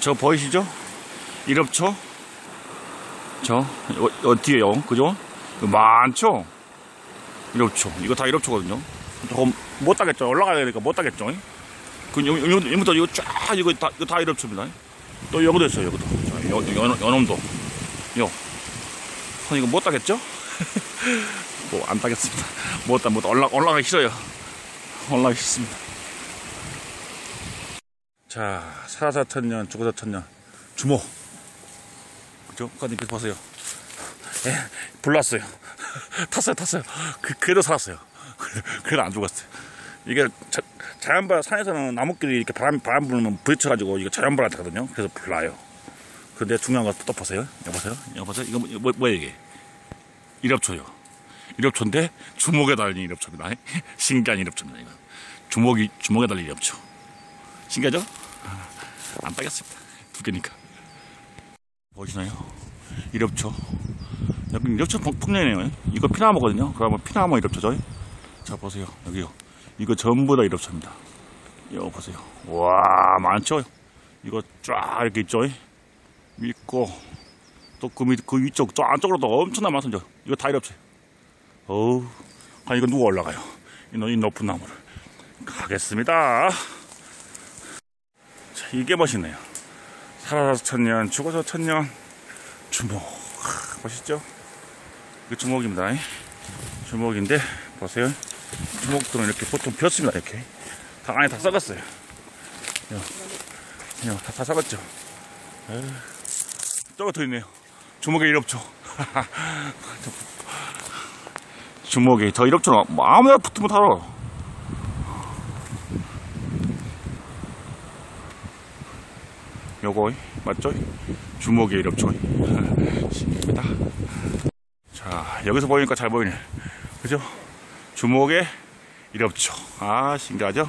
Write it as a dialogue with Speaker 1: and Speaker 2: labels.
Speaker 1: 저 보이시죠? 일업초. 저, 어, 어디에요? 그죠? 많죠? 일업초. 이거 다 일업초거든요. 못 따겠죠? 올라가야 되니까 못 따겠죠? 그, 여- 여- 여기부터 이거 쫙, 이거 다, 이거 다 일업초입니다. 또 여기도 있어요, 여기도. 자, 여, 여, 연놈도. 요. 선 이거 못 따겠죠? 뭐, 안 따겠습니다. 못 따, 못 따. 올라, 올라가기 싫어요. 올라가기 싫습니다. 자, 살아서 천년, 죽어서 천년. 주모. 그죠? 계속 보세요. 예, 불났어요. 탔어요, 탔어요. 그, 그래도 살았어요. 그래도 안 죽었어요. 이게 자, 자연발, 산에서는 나무끼리 이렇게 바람, 바람 불면 부딪혀가지고 이거 자연발한테 거든요. 그래서 불나요. 근데 중요한 거또 보세요. 이거 보세요. 이거 보세요. 이거 뭐, 뭐, 뭐 야 이게? 일엽초요. 일엽초인데 주먹에 달린 일엽초입니다. 신기한 일엽초입니다. 이거. 주먹이, 주먹에 달린 일엽초. 신기하죠? 안 따겠습니다. 두 개니까. 보시나요? 이럽초. 여기 이럽초 풍년이네요. 이거 피나무거든요. 그러면 피나무 이럽초죠. 자, 보세요. 여기요. 이거 전부 다 이럽초입니다. 이거 보세요. 와, 많죠? 이거 쫙 이렇게 있죠? 있고, 또 그 밑, 그 위쪽, 저 안쪽으로도 엄청나게 많습니다. 이거 다 이럽초. 어우, 아, 이거 누가 올라가요? 이, 높- 이 높은 나무를. 가겠습니다. 자, 이게 멋있네요. 살아서 천년, 죽어서 천년. 하, 멋있죠? 이거 주목입니다. 주목인데, 보세요. 주목들은 이렇게 보통 폈습니다, 이렇게. 다 안에 다 썩었어요. 요, 요, 다, 다 썩었죠? 저거 더 있네요. 주목에 일없죠. 주목에 저. 뭐 아무나 붙으면 달아. 요거 맞죠? 주먹에 이럽죠. 신기합니다. 자 여기서 보니까 잘 보이네. 그죠? 주먹에 이럽죠. 아 신기하죠?